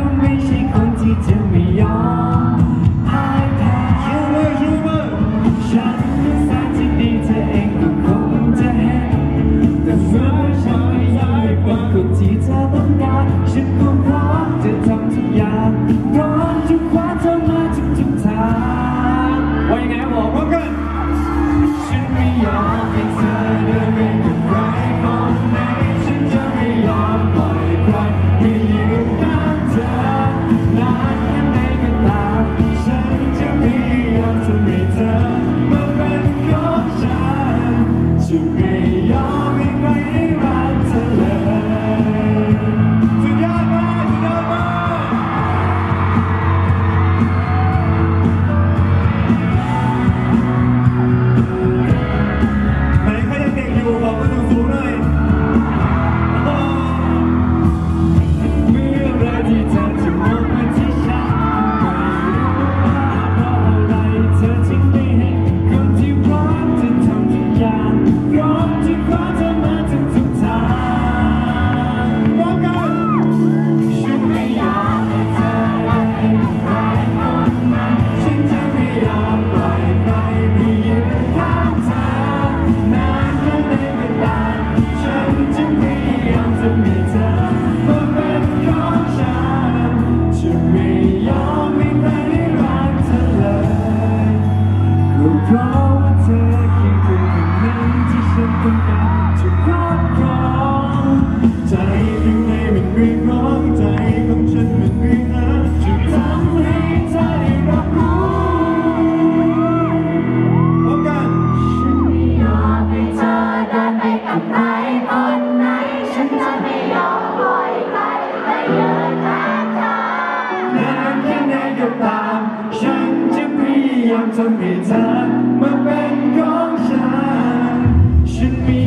ก็ไม่ใช่คนที่จะไม่ยอมให้เวอรู้วอร์ฉันนั้นแสนดีเธอเองก็คงจะเห็นแต่เมอฉันไม่ได้เป็นคนที่เธอต้องการฉันพร้อมจะทำทุกอย่างร้อมจะคว้าเธมาทุกทุกทางว่ายังไงครับอมกัน ตอนไหน ฉันจะไม่ยอมปล่อยใครไปเยืนทางทางนานแค่ไหก็ตฉันจะพยายามทำให้เธอมาเป็นของฉัน ฉันมี